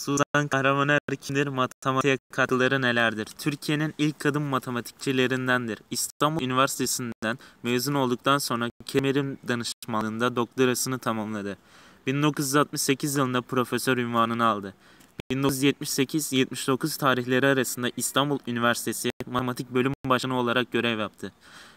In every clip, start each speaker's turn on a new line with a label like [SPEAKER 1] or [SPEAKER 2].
[SPEAKER 1] Suzan Kahraman kimdir? Matematiğe katkıları nelerdir? Türkiye'nin ilk kadın matematikçilerindendir. İstanbul Üniversitesi'nden mezun olduktan sonra Kemer'in danışmanlığında doktorasını tamamladı. 1968 yılında profesör unvanını aldı. 1978-79 tarihleri arasında İstanbul Üniversitesi Matematik Bölüm Başkanı olarak görev yaptı.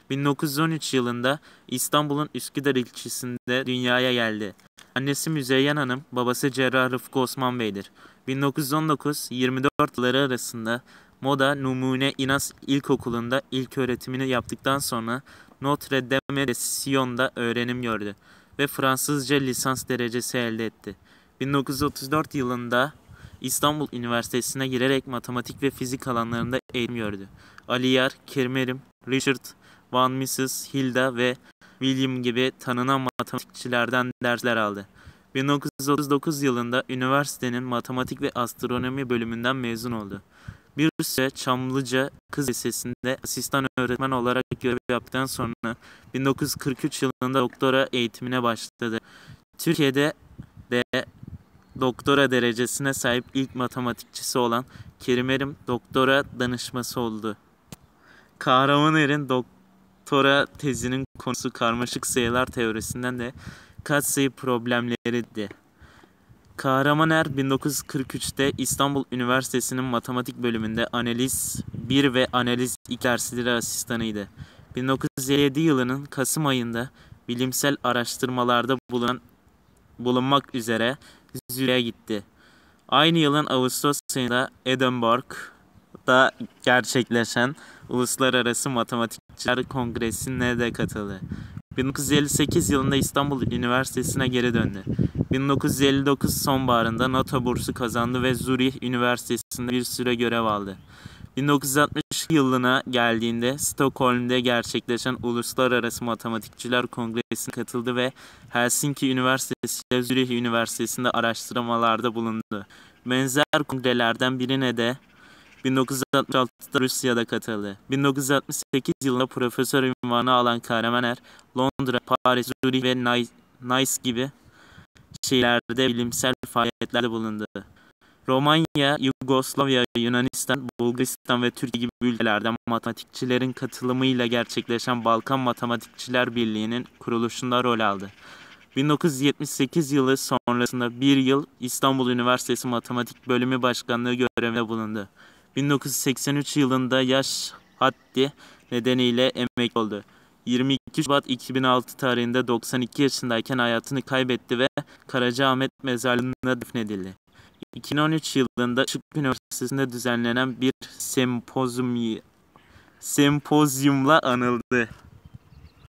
[SPEAKER 1] 1913 yılında İstanbul'un Üsküdar ilçesinde dünyaya geldi. Annesi Müzeyyen Hanım, babası Cerrah Rıfkı Osman Bey'dir. 1919-24 yılları arasında Moda Numune İnas İlkokulu'nda ilk öğretimini yaptıktan sonra Notre Dame de Sion'da öğrenim gördü ve Fransızca lisans derecesi elde etti. 1934 yılında İstanbul Üniversitesi'ne girerek matematik ve fizik alanlarında eğitim gördü. Aliyar, Kermerim, Richard, Van Mises, Hilda ve William gibi tanınan matematikçilerden dersler aldı. 1939 yılında üniversitenin matematik ve astronomi bölümünden mezun oldu. Bir süre Çamlıca Kız Lisesi'nde asistan öğretmen olarak görev yaptıktan sonra 1943 yılında doktora eğitimine başladı. Türkiye'de de doktora derecesine sahip ilk matematikçisi olan Kerim Erim doktora danışması oldu. Kahraman doktora tezinin konusu karmaşık sayılar teorisinden de katsayı problemleriydi. Kahramaner 1943'te İstanbul Üniversitesi'nin matematik bölümünde analiz 1 ve analiz 2 dersleri asistanıydı. 1957 yılının Kasım ayında bilimsel araştırmalarda bulunan, bulunmak üzere Zürih'e gitti. Aynı yılın Ağustos ayında Edinburgh'da gerçekleşen Uluslararası Matematikçiler Kongresi'ne de katıldı. 1958 yılında İstanbul Üniversitesi'ne geri döndü. 1959 sonbaharında NATO bursu kazandı ve Zürih Üniversitesi'nde bir süre görev aldı. 1960 yılına geldiğinde Stockholm'de gerçekleşen Uluslararası Matematikçiler Kongresi'ne katıldı ve Helsinki Üniversitesi ile Zürih Üniversitesi'nde araştırmalarda bulundu. Benzer kongrelerden birine de 1966'da Rusya'da katıldı. 1968 yılında profesör ünvanı alan Kahraman Londra, Paris, Zürih ve Nice gibi şehirlerde bilimsel faaliyetlerde bulundu. Romanya, Yugoslavya, Yunanistan, Bulgaristan ve Türkiye gibi ülkelerden matematikçilerin katılımıyla gerçekleşen Balkan Matematikçiler Birliği'nin kuruluşunda rol aldı. 1978 yılı sonrasında bir yıl İstanbul Üniversitesi Matematik Bölümü Başkanlığı görevinde bulundu. 1983 yılında yaş haddi nedeniyle emekli oldu. 22 Şubat 2006 tarihinde 92 yaşındayken hayatını kaybetti ve Karacaahmet Mezarlığı'na defnedildi. 2013 yılında Işık Üniversitesi'nde düzenlenen bir sempozyum sempozyumla anıldı.